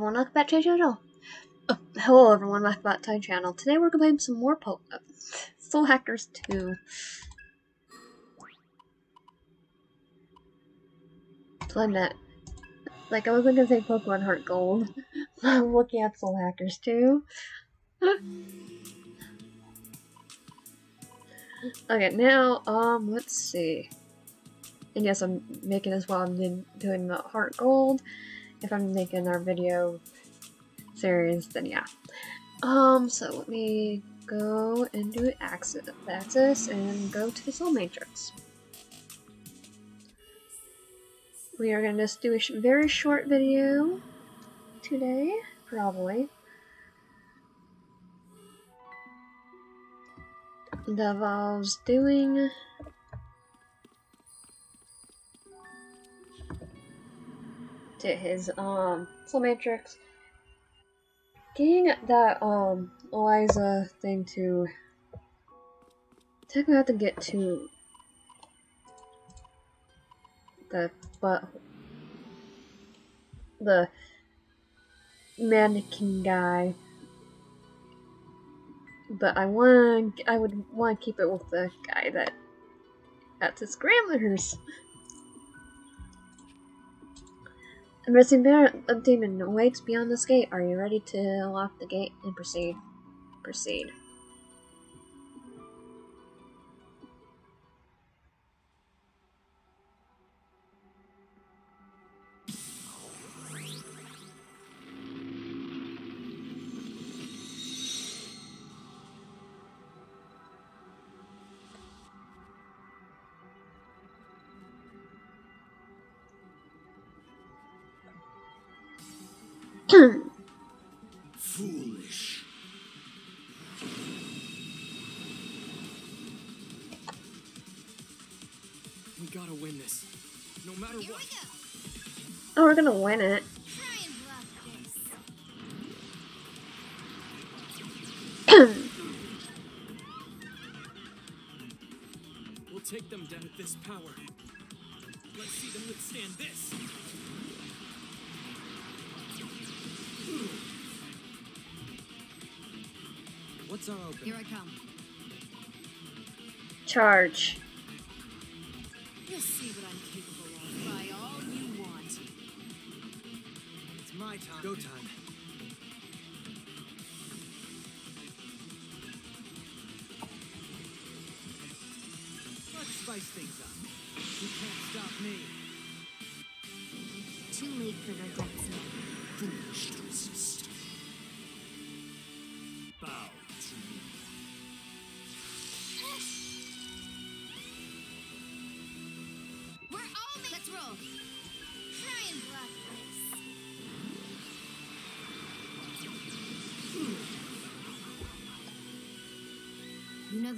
everyone, welcome back to channel. Uh, hello everyone, welcome back to my channel. Today we're gonna play some more po uh, Soul Hackers 2. Playing that. Like, I wasn't gonna say Pokemon Heart Gold. I'm looking at Soul Hackers 2. okay, now, um, let's see. And yes, I'm making this while I'm doing the Heart Gold if I'm making our video series, then yeah. Um, so let me go and do access, access and go to the Soul Matrix. We are going to just do a sh very short video today, probably. That involves doing to his um soul matrix. Getting that um Eliza thing to technically have to get to the but the mannequin guy. But I want I would want to keep it with the guy that at the scramblers. A missing of demon awaits beyond this gate. Are you ready to lock the gate and proceed? Proceed. Here we go. Oh, we're gonna win it. Try and block this. We'll take them down with this power. Let's see them withstand this. What's our open? Here I come. Charge. You'll see what I'm capable Buy all you want. It's my time. Go time. Let's spice things up. You can't stop me. Too late for their decks now. Foolish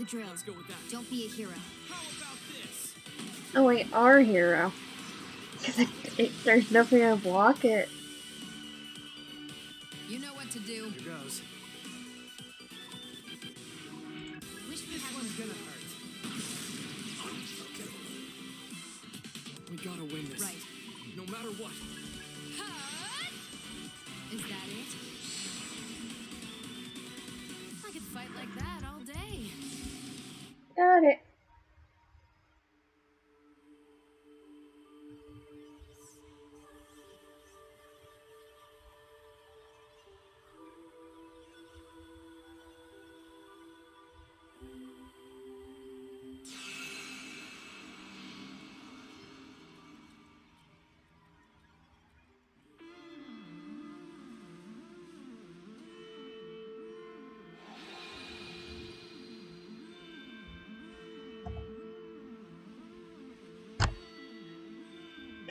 the drill. Let's go with that. Don't be a hero. How about this? Oh wait, our hero. Because it, it, there's nothing to block it.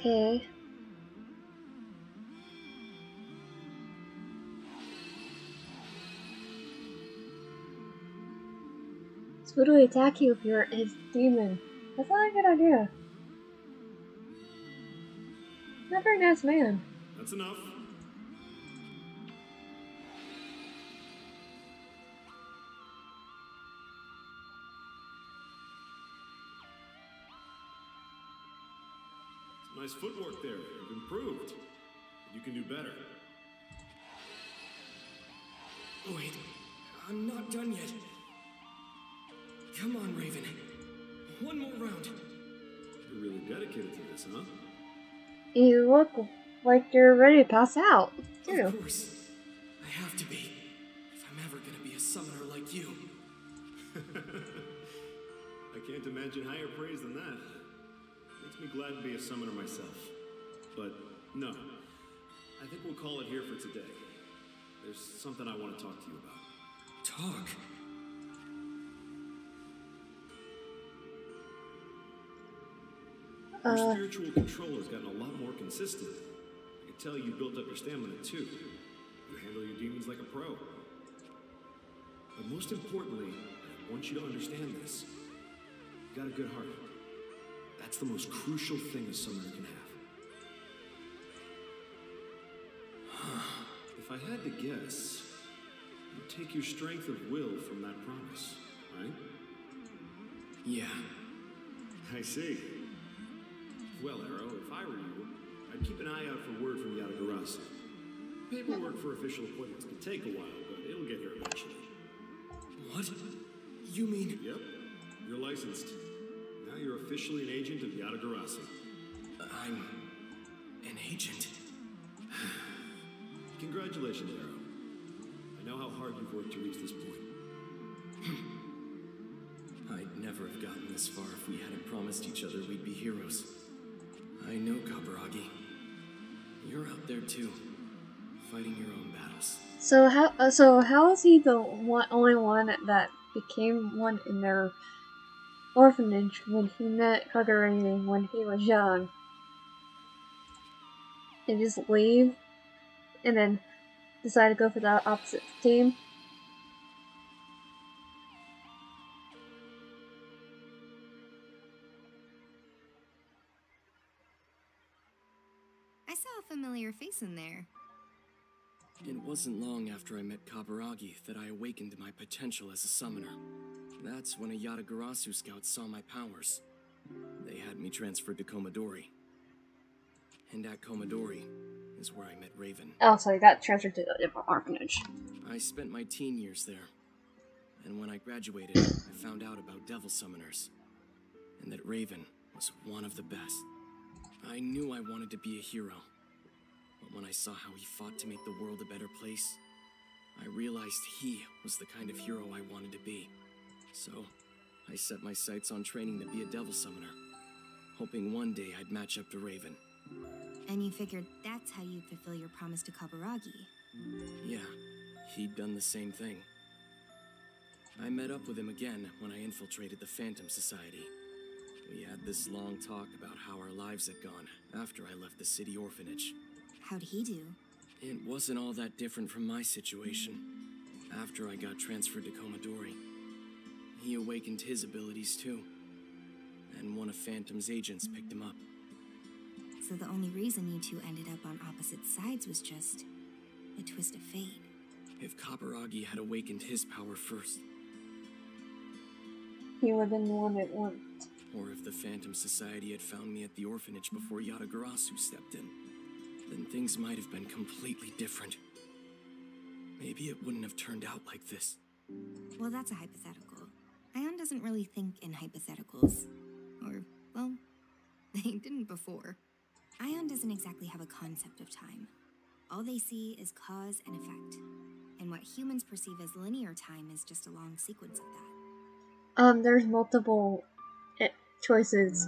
Okay. Really attack you if you're his demon. That's not a good idea. Not a very nice man. That's enough. Nice footwork there. You've improved. You can do better. Wait, I'm not done yet. Come on, Raven. One more round. You're really dedicated to this, huh? You look like you're ready to pass out, too. Of course. I have to be. If I'm ever gonna be a summoner like you. I can't imagine higher praise than that. Makes me glad to be a summoner myself. But no, I think we'll call it here for today. There's something I want to talk to you about. Talk. Your Uh, spiritual control has gotten a lot more consistent. I can tell you built up your stamina too. You handle your demons like a pro. But most importantly, I want you to understand this. You got a good heart. That's the most crucial thing a summoner can have. if I had to guess, you'd take your strength of will from that promise, right? Yeah. I see. Well, Arrow, if I were you, I'd keep an eye out for word from Yatagarasu. Paperwork for official appointments can take a while, but it'll get here eventually. What? You mean Yep, you're licensed. Now you're officially an agent of Yatagarasu. I'm an agent? Congratulations, Arrow. I know how hard you've worked to reach this point. I'd never have gotten this far if we hadn't promised each other we'd be heroes. I know, Kaburagi. You're out there too, fighting your own battles. so how uh, so how is he the one, only one that became one in their orphanage when he met Kaburagi when he was young? And just leave, and then decide to go for the opposite team. I saw a familiar face in there. It wasn't long after I met Kaburagi that I awakened my potential as a summoner. That's when a Yatagarasu scout saw my powers. They had me transferred to Komodori. And at Komodori is where I met Raven. Oh, so he got transferred to a different orphanage. I spent my teen years there. And when I graduated, I found out about Devil Summoners. And that Raven was one of the best. I knew I wanted to be a hero. But when I saw how he fought to make the world a better place, I realized he was the kind of hero I wanted to be. So, I set my sights on training to be a Devil Summoner, hoping one day I'd match up to Raven. And you figured that's how you'd fulfill your promise to Kaburagi. Yeah, he'd done the same thing. I met up with him again when I infiltrated the Phantom Society. We had this long talk about how our lives had gone after I left the city orphanage. How'd he do? It wasn't all that different from my situation. After I got transferred to Komodori, he awakened his abilities too. And one of Phantom's agents picked him up. So the only reason you two ended up on opposite sides was just a twist of fate. If Kaburagi had awakened his power first, He would have been the one that won. Or if the Phantom Society had found me at the orphanage before Yatagarasu stepped in, then things might have been completely different. Maybe it wouldn't have turned out like this. Well, that's a hypothetical. Ion doesn't really think in hypotheticals. Or, well, they didn't before. Ion doesn't exactly have a concept of time. All they see is cause and effect. And what humans perceive as linear time is just a long sequence of that. Um, there's multiple eh, choices.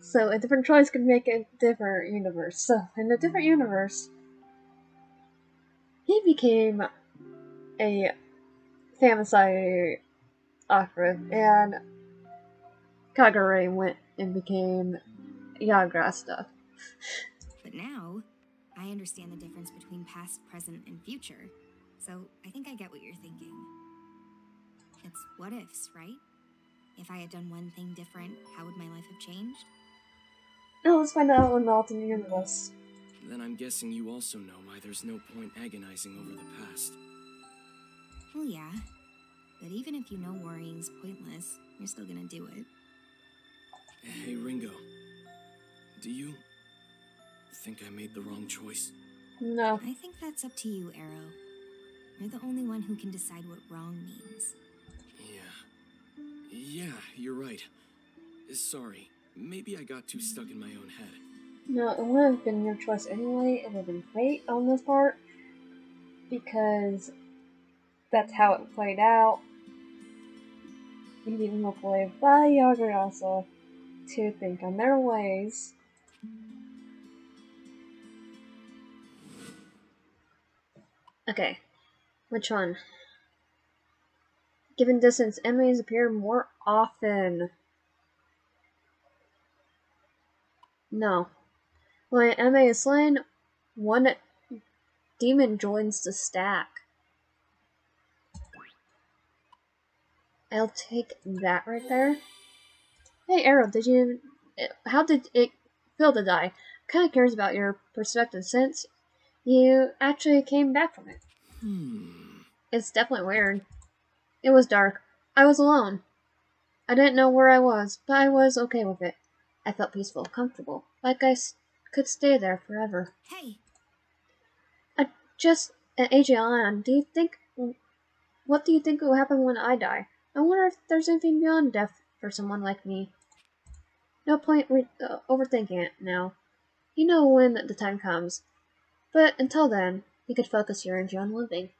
So a different choice could make a different universe. So in a different universe, he became a Famicide opera, and Kagure went and became Yagrasta. But now, I understand the difference between past, present, and future. So I think I get what you're thinking. It's what ifs, right? If I had done one thing different, how would my life have changed? Now let's find out in the alternate universe. Then I'm guessing you also know why there's no point agonizing over the past. Well, yeah. But even if you know worrying's pointless, you're still gonna do it. Hey, Ringo. Do you think I made the wrong choice? No. I think that's up to you, Arrow. You're the only one who can decide what wrong means. Yeah. Yeah, you're right. Sorry. Maybe I got too stuck in my own head. No, it wouldn't have been your choice anyway. It would have been fate on this part. Because that's how it played out. You didn't away by Yagurasa to think on their ways. Okay, which one? Given distance, enemies appear more often. No. When enemy is slain, one demon joins the stack. I'll take that right there. Hey, Arrow, did you... How did it feel to die? Kinda cares about your perspective since you actually came back from it. Hmm. It's definitely weird. It was dark. I was alone. I didn't know where I was, but I was okay with it. I felt peaceful, comfortable, like I could stay there forever. Hey! I just, uh, Adrian, do you think, what do you think will happen when I die? I wonder if there's anything beyond death for someone like me. No point uh, overthinking it now. You know when the time comes. But until then, you could focus your energy on living.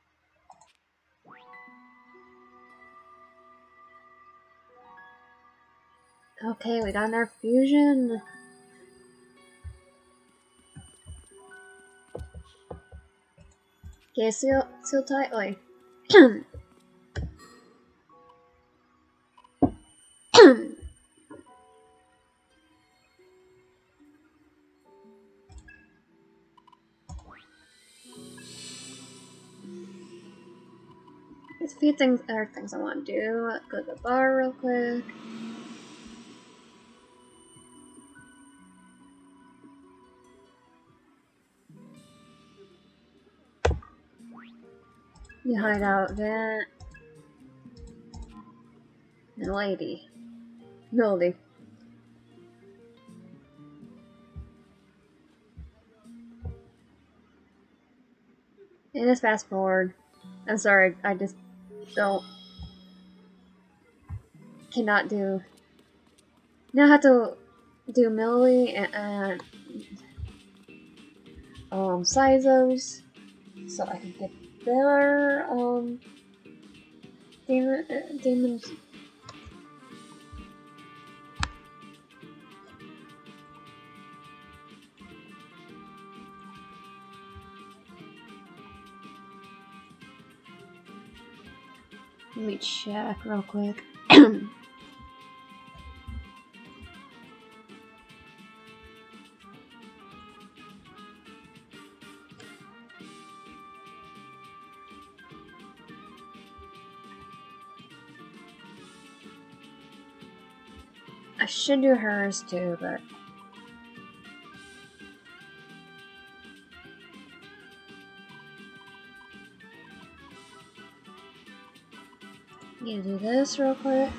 Okay, we got our fusion. Okay, seal, seal tightly. There's a few things, other things I want to do. Go to the bar real quick. You hide out that. And lady. Milady. And just fast forward. I'm sorry, I just don't cannot do now I have to do Millie and, and um Sizos so I can get their um demon uh, demons Let me check real quick. should do hers too, but to do this real quick.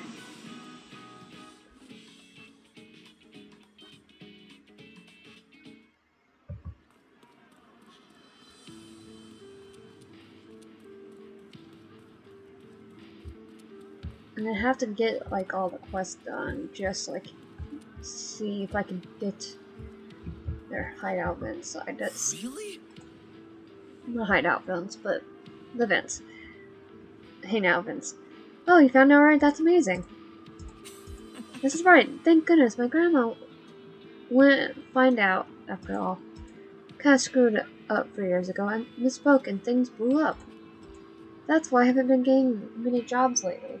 And I have to get like all the quests done, just like see if I can get their hideout vents. So I did Really? the hideout vents, but the vents. Hey now, Vince. Oh, you found it right? That's amazing. This is right. Thank goodness my grandma went find out after all. Kinda screwed up three years ago and misspoke and things blew up. That's why I haven't been getting many jobs lately.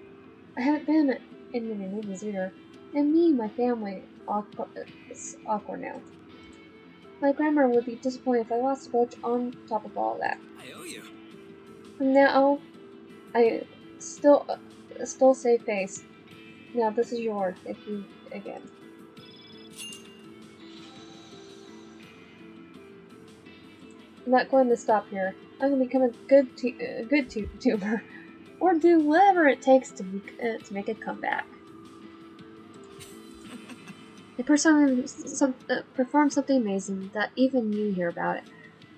I haven't been in many movies either. And me my family awkward, it's awkward now. My grandma would be disappointed if I lost a coach on top of all that. I owe you. Now, I still uh, still save face. Now this is yours. If you again. I'm not going to stop here. I'm going to become a good tu uh, good tu tuber, or do whatever it takes to uh, to make a comeback. I perform, some, uh, perform something amazing that even you hear about it.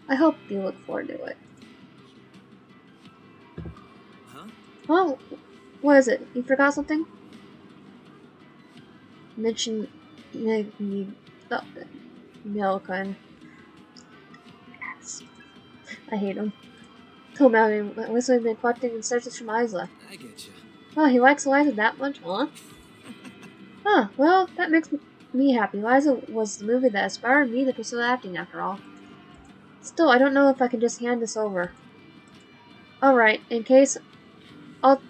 I hope you look forward to it. Huh? What is it? You forgot something? Mention milk and I hate him. Told me I wish we've been collecting insertions from Isla. I get you. Oh, he likes Eliza that much, huh? Huh, well, that makes me happy. Eliza was the movie that inspired me to pursue acting, after all. Still, I don't know if I can just hand this over. Alright, in case, I'll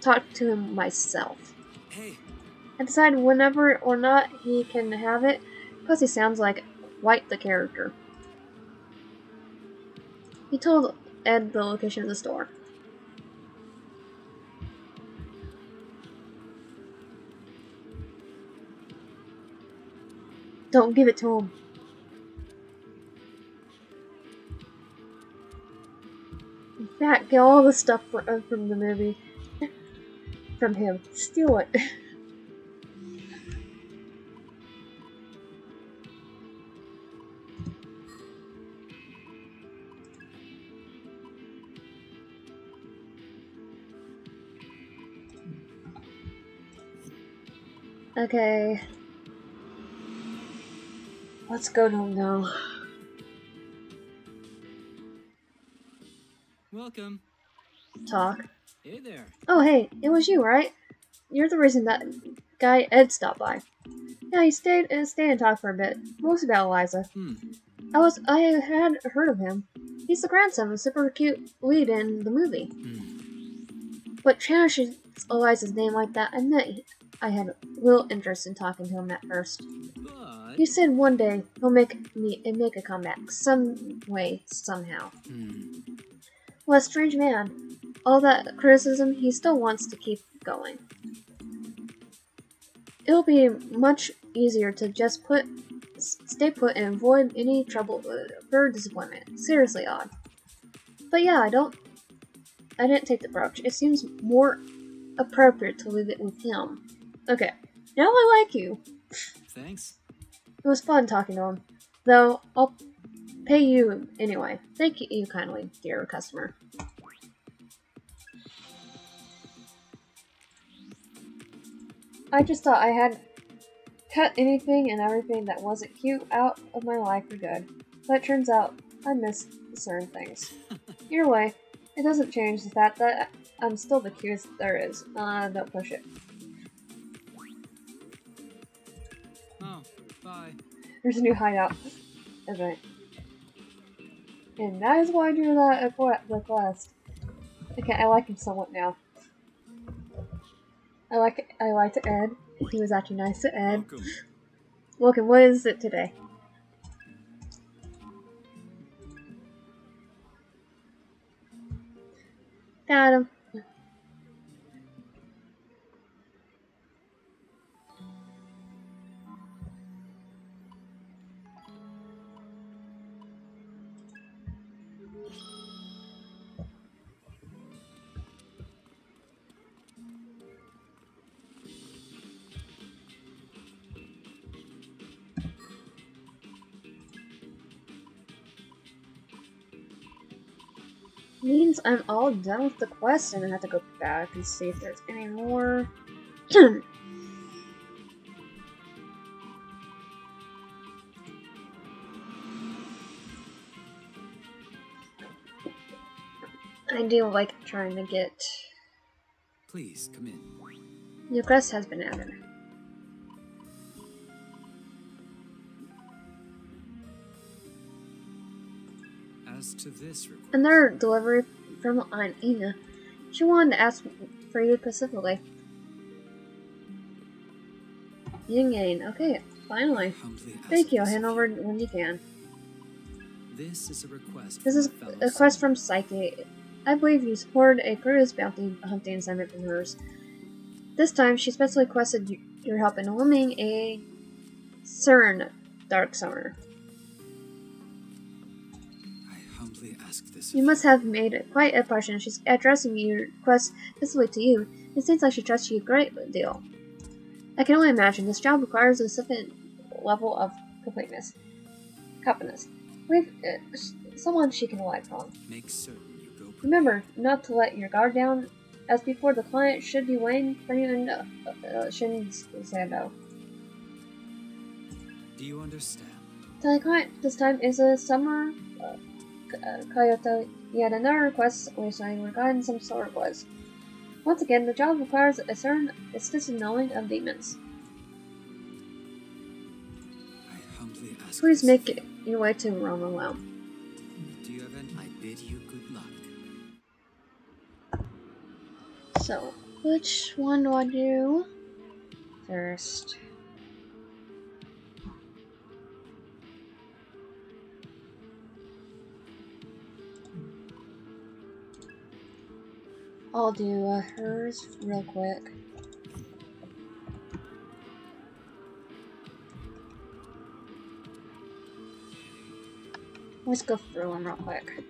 talk to him myself. Hey, I decide whenever or not he can have it, because he sounds like quite the character. He told Ed the location of the store. Don't give it to him. In fact, get all the stuff fr- uh, from the movie from him. Steal it. Okay. Let's go to him now. welcome. Talk. Hey there. Oh, hey, it was you, right? You're the reason that guy Ed stopped by. Yeah, he stayed and stayed and talked for a bit, mostly about Eliza. Hmm. I was I had heard of him. He's the grandson of a super cute lead in the movie. Hmm. But transitions Eliza's name like that, I admit I had little interest in talking to him at first. He said one day he'll make me make a comeback, some way, somehow. Hmm. What a strange man. All that criticism, he still wants to keep going. It'll be much easier to just put, stay put and avoid any trouble uh, or disappointment. Seriously odd. But yeah, I don't. I didn't take the brooch. It seems more appropriate to leave it with him. Okay, now I like you. Thanks. It was fun talking to him, though I'll pay you anyway. Thank you kindly, dear customer. I just thought I had cut anything and everything that wasn't cute out of my life for good. But it turns out I miss certain things. Either way, it doesn't change the fact that I'm still the cutest there is. Uh, don't push it. There's a new hideout event. And that is why I do that at request. Okay, I like him somewhat now. I like I liked Ed. He was actually nice to Ed. Welcome. Welcome, what is it today? Got him. Means I'm all done with the quest and I have to go back and see if there's any more. I do like trying to get. Please, come in. Your quest has been added. As to this request. Another delivery from Aunt Ina. She wanted to ask for you specifically. Yin Yang. Okay, finally. Thank you. I'll hand over when you can. This is a request. This from is a from Psyche. I believe you supported a cruise bounty hunting assignment from hers. This time, she specially requested your help in eliminating a CERN Dark Summoner. You must have made quite a impression. She's addressing your request specifically to you. It seems like she trusts you a great deal. I can only imagine this job requires a certain level of completeness, confidence. We've uh, someone she can rely upon. Make certain you go. Remember not to let your guard down as before, the client should be waiting for you in uh, uh, Shinsando. Do you understand? The client this time is a summoner uh, Kyoto. Yet another request which recently regarding some sort was. Once again, the job requires a certain extensive knowledge of demons. I. Please make your way to Roma Realm. Do you have any? I bid you good luck. So, which one do I do first? I'll do uh, hers real quick. Let's go through them real quick.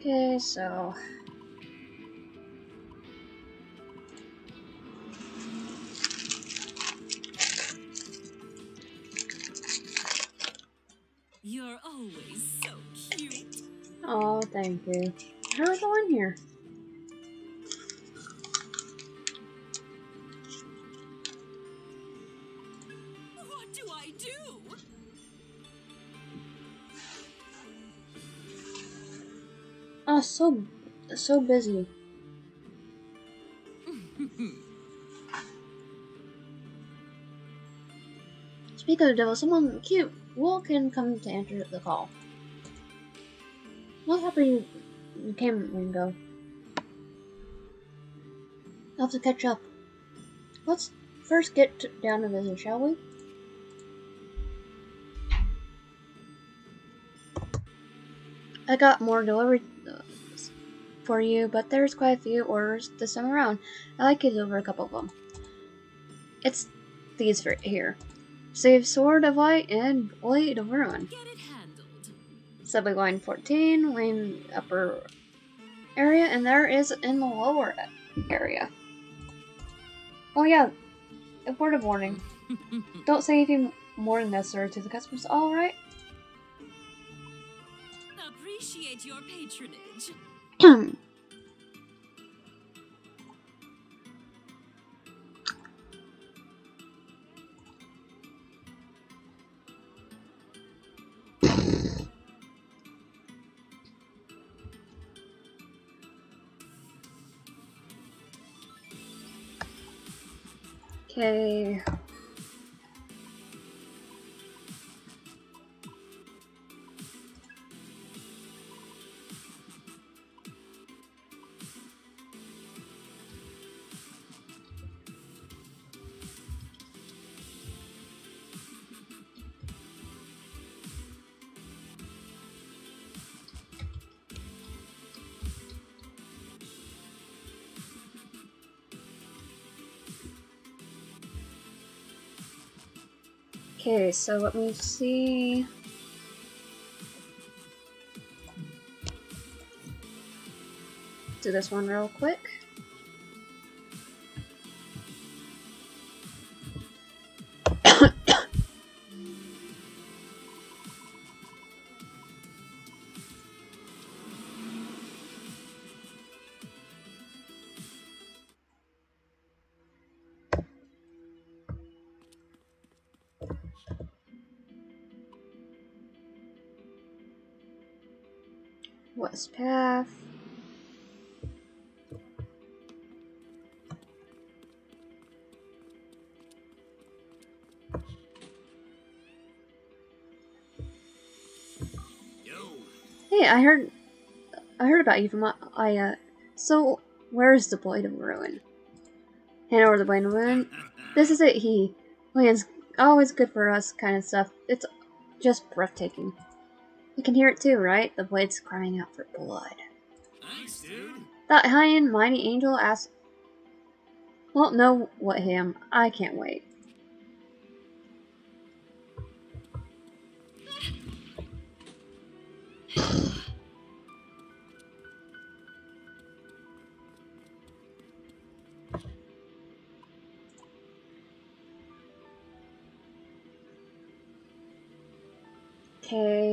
Okay, so always so cute. oh, thank you. How do I go in here? What do I do? Oh, so so busy. Speak of the devil, someone cute. Will can come to answer the call. What happened? You came, Ringo. I'll have to catch up. Let's first get down to business, shall we? I got more delivery uh, for you, but there's quite a few orders this time around. I'd like to deliver a couple of them. It's these right here. Save Sword of Light and Blade of Ruin. Line 14, lane upper area, and there is in the lower area. Oh yeah, a word of warning. Don't say anything more than necessary to the customers, alright? Appreciate your patronage. Okay. Okay, so let me see. Do this one real quick. West Path. Hey, I heard, I heard about you from I. Uh, so where is the Blade of Ruin? Hand over the Blade of Ruin. This is it. He, William's always good for us, kind of stuff. It's just breathtaking. You can hear it too, right? The blade's crying out for blood. thanks, dude. That high and mighty angel asks. Well, no, what him? I can't wait.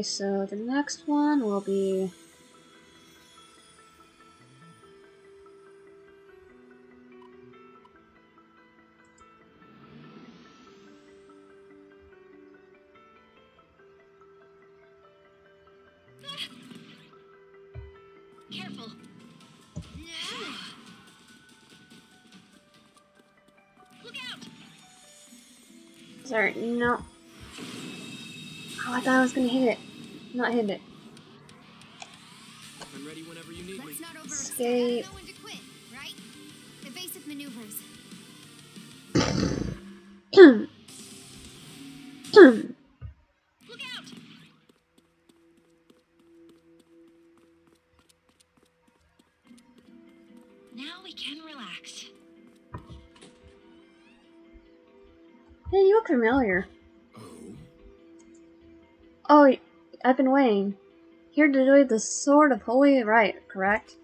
So the next one will be. Careful. Look out! Sorry, no. Oh, I thought I was gonna hit it. Not hit it. I'm ready whenever you need. Let's not overextend. Escape. Know when to quit, right? Evasive maneuvers. Look out! Now we can relax. hey, you look familiar. Oh, I've been waiting. Here to do the Sword of Holy Rite, correct?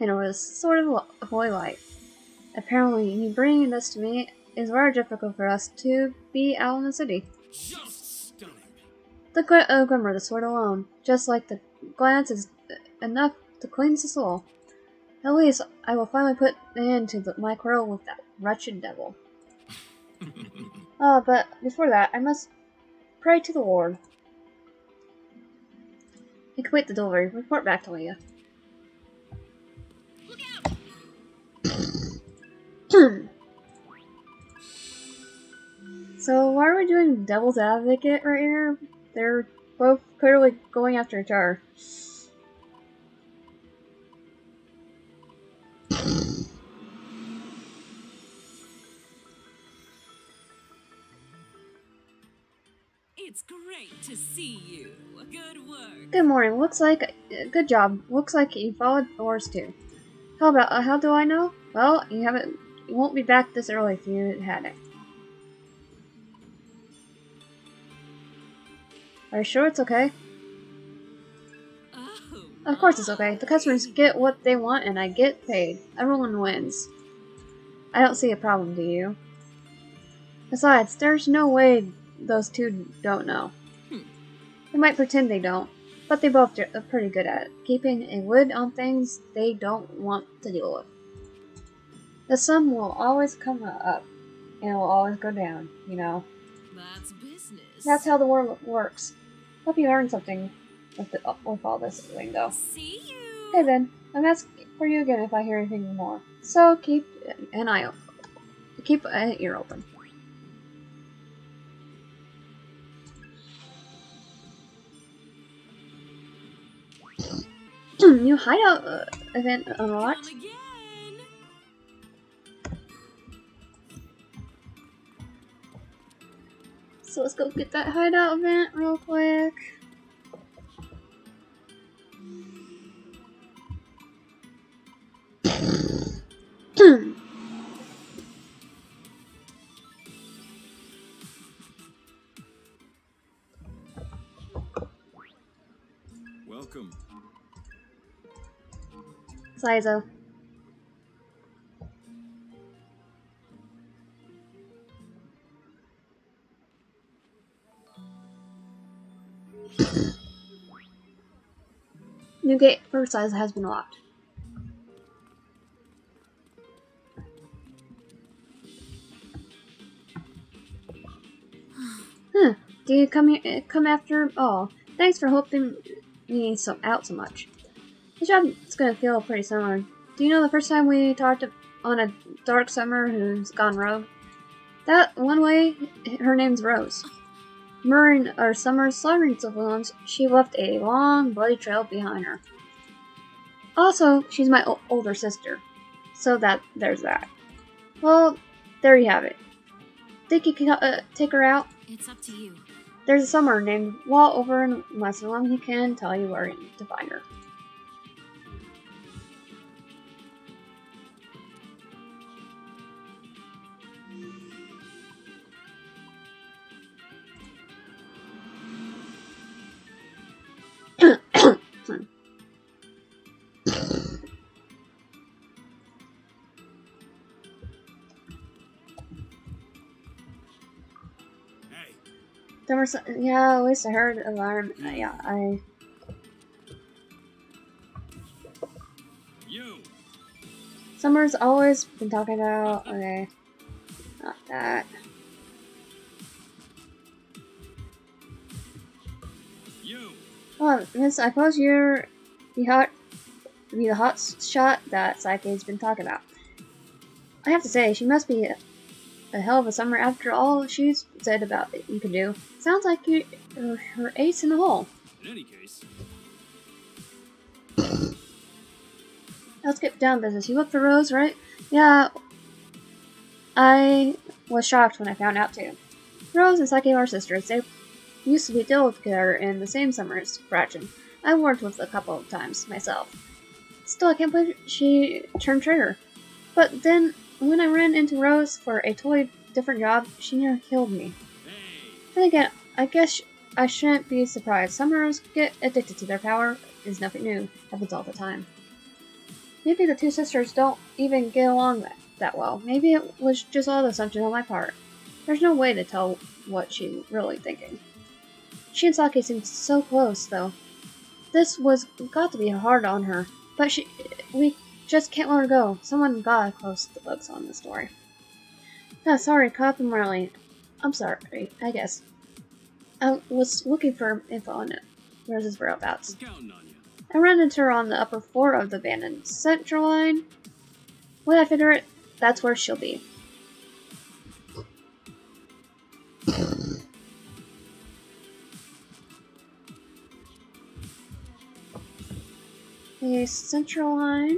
And it was Sword of Holy Light. Apparently, you bringing this to me is very difficult for us to be out in the city. Just stunning. The gl- uh, glimmer the sword alone, just like the glance, is enough to cleanse the soul. At least, I will finally put an end to the, my quarrel with that wretched devil. Ah, but before that, I must pray to the Lord. You can wait the delivery. Report back to out! so, why are we doing devil's advocate right here? They're both clearly going after each other. It's great to see you. Good work. Good morning. Looks like uh, good job. Looks like you followed orders too. How about uh, how do I know? Well, you haven't. You won't be back this early if you hadn't. Are you sure it's okay? Oh, Of course it's okay. The customers get what they want and I get paid. Everyone wins. I don't see a problem, do you? Besides, there's no way those two don't know. Hmm. They might pretend they don't, but they both are pretty good at it. Keeping a lid on things they don't want to deal with. The sun will always come up, and it will always go down, you know. That's business. That's how the world works. Hope you learned something with, the, with all this lingo. See you. Hey then, I'm asking for you again if I hear anything more. So keep an eye open. Keep an ear open. New hideout uh, event unlocked. So let's go get that hideout event real quick. Saizo. New gate for size has been locked. Huh. Hmm, do you come here, come after? Oh, thanks for helping me so out so much. This job's gonna feel pretty similar. Do you know the first time we talked on a dark summoner who's gone rogue? That one way, her name's Rose. During our summer slaughtering villains, she left a long, bloody trail behind her. Also, she's my older sister. So that, there's that. Well, there you have it. Think you can uh, take her out? It's up to you. There's a summoner named Walt over in Westland. He can tell you where to find her. Hey, Don't Summer, yeah, at least I heard alarm. Uh, yeah, I. You! Summer's always been talking about. Okay, not that. Oh, Miss, I suppose you're the hot, the hot shot that Psyche's been talking about. I have to say, she must be a, a hell of a summoner after all she's said about it you can do. Sounds like you, her, her ace in the hole. In any case, Let's get down business. You look for Rose, right? Yeah. I was shocked when I found out too. Rose and Psyche are sisters. They used to be together in the same summoner's fraction. I worked with a couple of times myself. Still, I can't believe she turned traitor. But then, when I ran into Rose for a totally different job, she nearly killed me. Then again, I guess I shouldn't be surprised. Summoners get addicted to their power is nothing new. Happens all the time. Maybe the two sisters don't even get along that, that well. Maybe it was just all the assumption on my part. There's no way to tell what she's really thinking. She and Saki seem so close, though. This was got to be hard on her, but she, we just can't let her go. Someone gotta close the books on the story. Ah, sorry, Cop and Marley. I'm sorry, I guess. I was looking for info on it. Rose's whereabouts. I ran into her on the upper floor of the abandoned central line. When I figure it, that's where she'll be. The central line.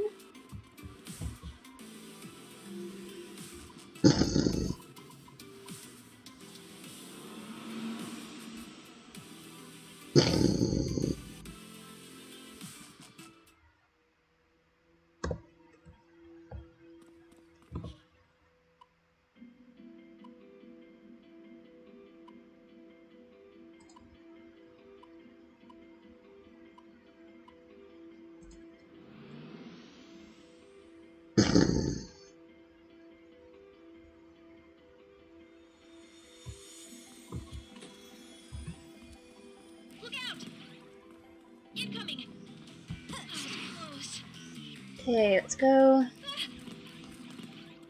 Okay, let's go.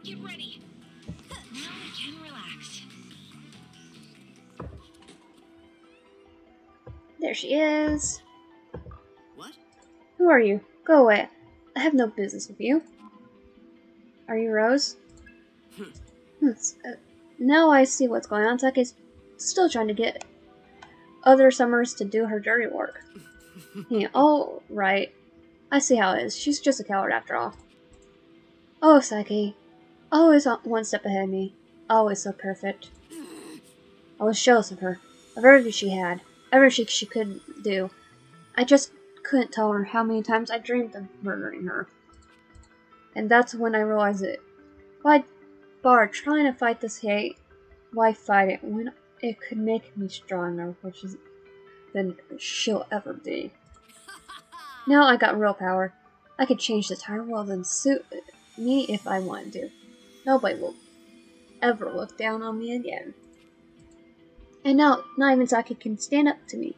Get ready. Now we can relax. There she is. What? Who are you? Go away. I have no business with you. Are you Rose? Hmm, uh, now I see what's going on. Saki's still trying to get other summoners to do her dirty work. yeah, all right. I see how it is. She's just a coward after all. Oh, Saki. Always one step ahead of me. Always so perfect. I was jealous of her, of everything she had, everything she could do. I just couldn't tell her how many times I dreamed of murdering her. And that's when I realized it. Why bar trying to fight this hate? Why fight it when it could make me stronger, which is than she'll ever be. Now I got real power. I could change the entire world and suit me if I wanted to. Nobody will ever look down on me again. And now, not even Saki can stand up to me.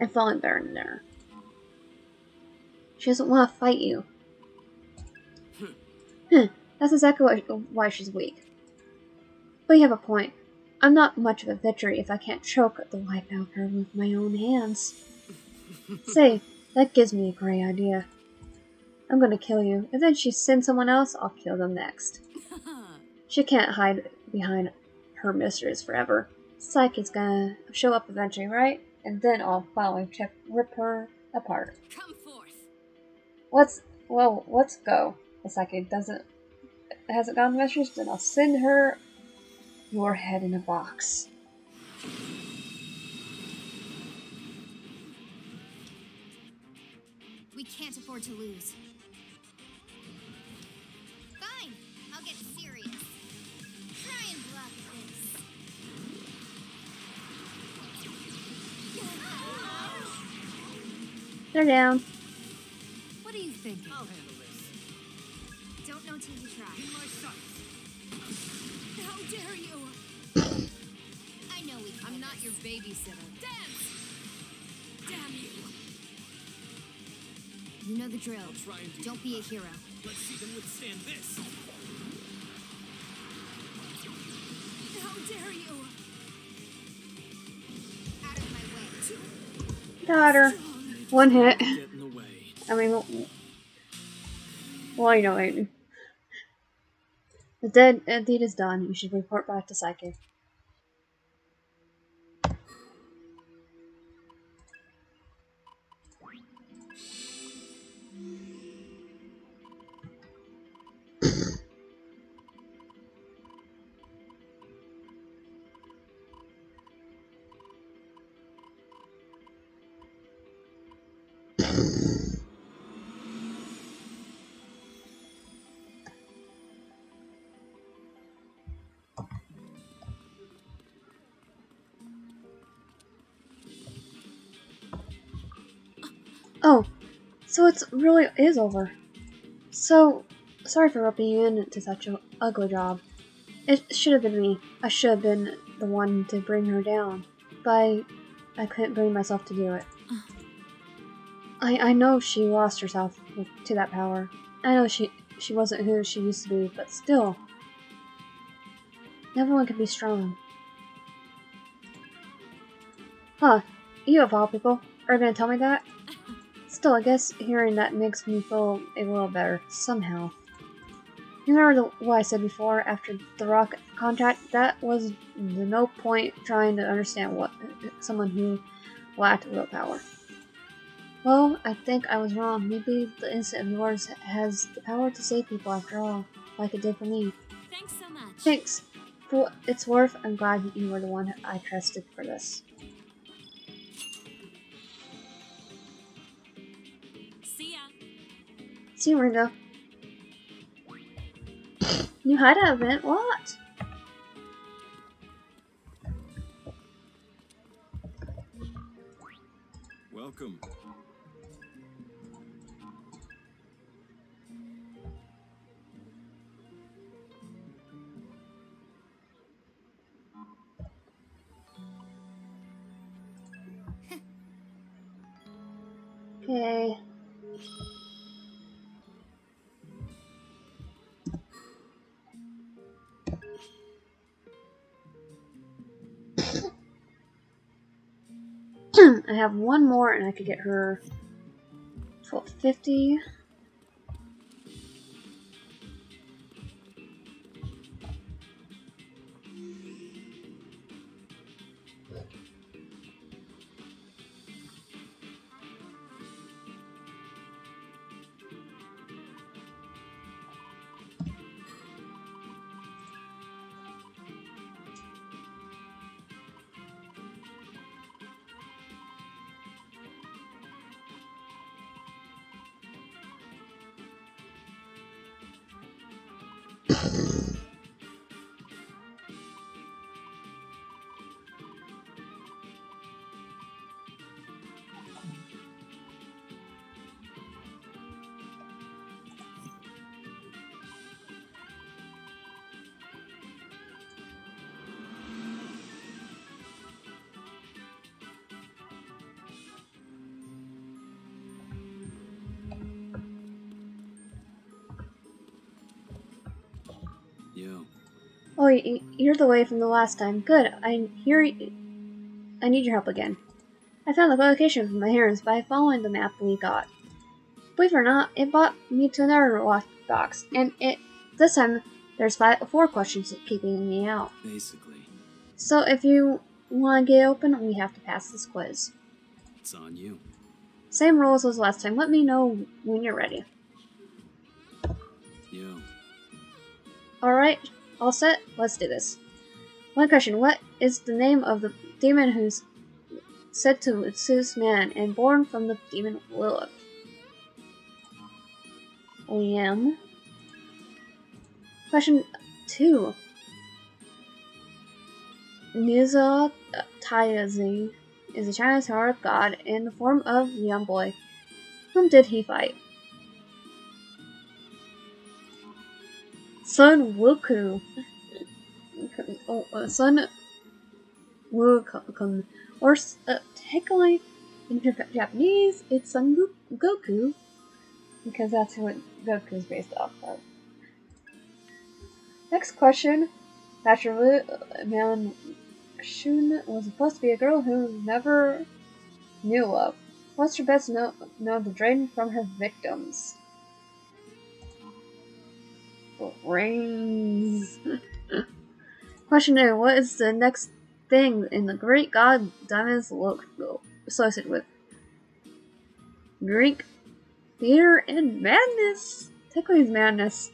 I'm falling better than her. She doesn't want to fight you. Hmm, that's exactly why, why she's weak. But you have a point. I'm not much of a victory if I can't choke the life out of her with my own hands. Say, that gives me a great idea. I'm gonna kill you, and then she sends someone else, I'll kill them next. She can't hide behind her mistress forever. Psyche's gonna show up eventually, right? And then I'll finally rip her apart. Come forth. Let's well, let's go. If it doesn't hasn't gotten the message, then I'll send her your head in a box. We can't afford to lose. Fine, I'll get serious. Try and block this. They're down. What are you thinking? I'll handle this. Don't know till you try. In my sights. How dare you? I know we I'm not your babysitter. Dance! Damn you! You know the drill. Try and do Don't be a hero. Let's see them withstand this. How dare you! Out of my way. Got her. One hit. Get in the way. I mean, well, you know, it- the dead deed is done. You should report back to Psyche. So it's really is over. So, sorry for roping you into such an ugly job. It should have been me. I should have been the one to bring her down. But I, I couldn't bring myself to do it. I, I know she lost herself with, to that power. I know she she wasn't who she used to be, but still. Everyone can be strong. Huh. You of all people are gonna tell me that? Still, I guess hearing that makes me feel a little better, somehow. You remember the, what I said before after the rock contact? That was the no point trying to understand what someone who lacked willpower. Well, I think I was wrong. Maybe the instant of yours has the power to save people after all, like it did for me. Thanks so much. Thanks. For what it's worth, I'm glad you were the one I trusted for this. See you, Ringo. New hideout event? What? Welcome. Okay. I have one more and I could get her 1250. You're the way from the last time. Good. I hear. y- I need your help again. I found the location for my herons by following the map we got. Believe it or not, it brought me to another locked box, and it this time there's five, four questions keeping me out. basically, So if you want to get open, we have to pass this quiz. it's on you. Same rules as last time. Let me know when you're ready. Yo, Alright, all set? Let's do this. One question What is the name of the demon who's said to seduce man and born from the demon Lilith? Lilim. Question 2. Nezha Taizi is a Chinese horror god in the form of a young boy. Whom did he fight? Sun Wuku. Oh, uh, Sun Wukong. Or uh, technically, in Japanese, it's Son Goku. Because that's what Goku is based off of. Next question. Master Lu Man Shun was supposed to be a girl who never knew love. What's her best know, know the drain from her victims? Rings. Question two. What is the next thing in the Great God Diamonds look associated with? Drink, fear, and madness. It's madness.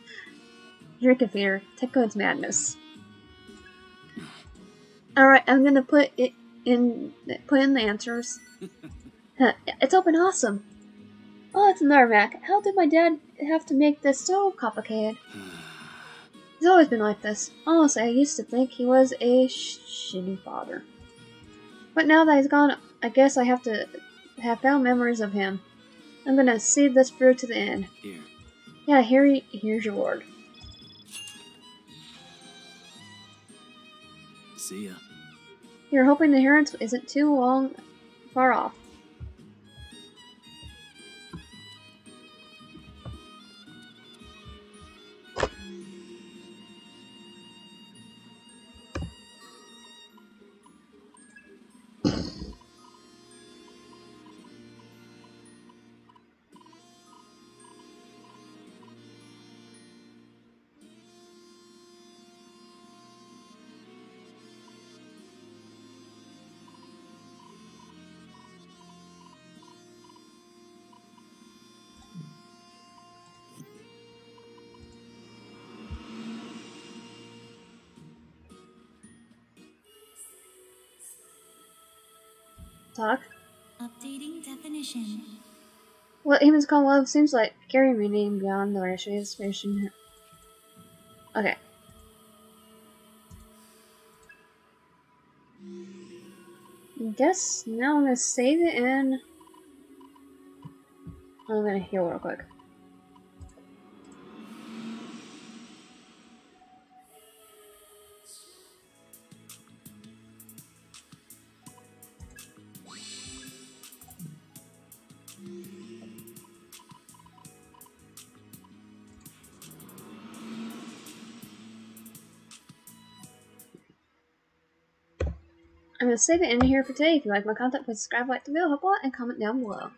Drink and fear. It's madness. All right, I'm gonna put it in. Put in the answers. Huh, it's open awesome. Oh, it's another Mac. How did my dad have to make this so complicated? Hmm. He's always been like this. Honestly, I used to think he was a sh- shitty father. But now that he's gone, I guess I have to have found memories of him. I'm gonna see this through to the end. Here. Yeah, here, y- here's your word. See ya. You're hoping the hearance isn't too long, far off. Talk. Updating definition. What humans call love seems like carry meaning beyond the racial expression. Okay. I guess now I'm gonna save it and I'm gonna heal real quick. Save it in here for today. If you like my content, please subscribe, like the video, help lot, and comment down below.